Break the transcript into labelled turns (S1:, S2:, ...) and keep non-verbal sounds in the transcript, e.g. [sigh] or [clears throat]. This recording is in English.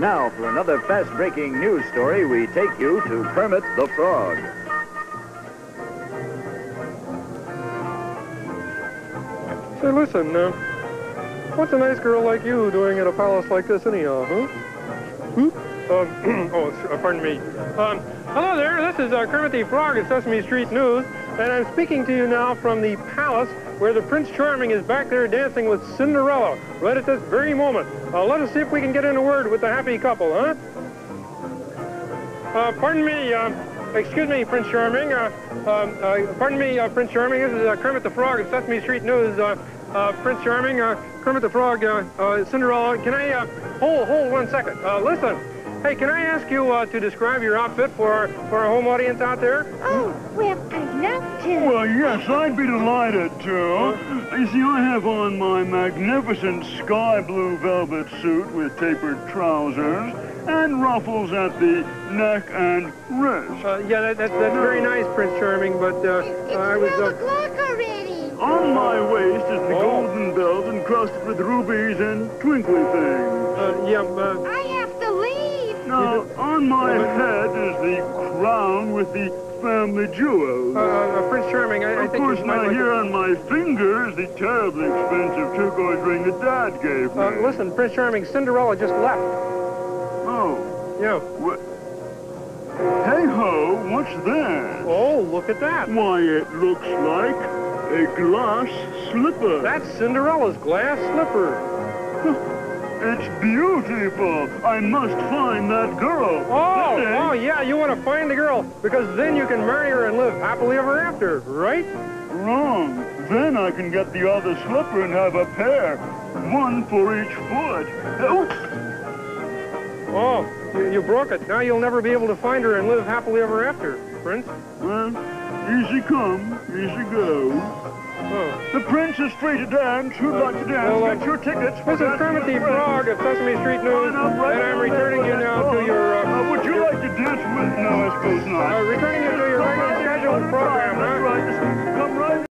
S1: Now, for another fast-breaking news story, we take you to Kermit the Frog.
S2: Say, listen, uh, what's a nice girl like you doing at a palace like this anyhow, huh? Hmm? Um, [clears throat] oh, uh, pardon me. Um, hello there, this is uh, Kermit the Frog at Sesame Street News, and I'm speaking to you now from the palace where the Prince Charming is back there dancing with Cinderella right at this very moment. Uh, let us see if we can get in a word with the happy couple, huh? Uh, pardon me, uh, excuse me, Prince Charming. Uh, um, uh, pardon me, uh, Prince Charming. This is Kermit the Frog of Sesame Street News. Prince Charming, Kermit the Frog, Cinderella. Can I hold hold one second? Listen. Hey, can I ask you to describe your outfit for our, for our home audience out there?
S3: Oh, well, I'd love to.
S4: Well, yes, I'd be delighted to. You see, I have on my magnificent sky blue velvet suit with tapered trousers and ruffles at the neck and wrist.
S2: Uh, yeah, that, that, that's very nice, Prince Charming, but uh,
S3: It's
S2: I was... Uh,
S3: o'clock already.
S4: On my waist is the
S2: Oh.
S4: golden belt encrusted with rubies and twinkly things.
S2: uh, yeah, uh,
S3: I have to leave.
S4: Now, on my head is the crown with the family jewels.
S2: uh, uh, Prince Charming, I, I
S4: Of
S2: think
S4: course,
S2: you
S4: now
S2: like
S4: here
S2: to-
S4: on my finger is the terribly expensive turquoise ring that Dad gave me.
S2: Uh, listen, Prince Charming, Cinderella just left.
S4: Oh,
S2: Yeah.
S4: what? Hey ho, what's that?
S2: Oh, look at that.
S4: Why, it looks like a glass slipper.
S2: That's Cinderella's glass slipper.
S4: It's beautiful. I must find that girl.
S2: Oh,
S4: Today.
S2: oh, yeah, you want to find the girl, because then you can marry her and live happily ever after, right?
S4: Wrong. Then I can get the other slipper and have a pair. One for each foot. Uh, oops.
S2: Oh, you, you broke it. Now you'll never be able to find her and live happily ever after, Prince.
S4: Well, easy come, easy go.
S2: Oh.
S4: The prince is free to dance. Who'd like to dance?
S2: Well, uh,
S4: Get your tickets. for
S2: This is Kermit the. Frog of Sesame Street News,
S4: Line up right
S2: and I'm returning you now to your, uh,
S4: Uh, would you like to dance with? No, I suppose not.
S2: uh, returning you to your regular scheduled program, huh?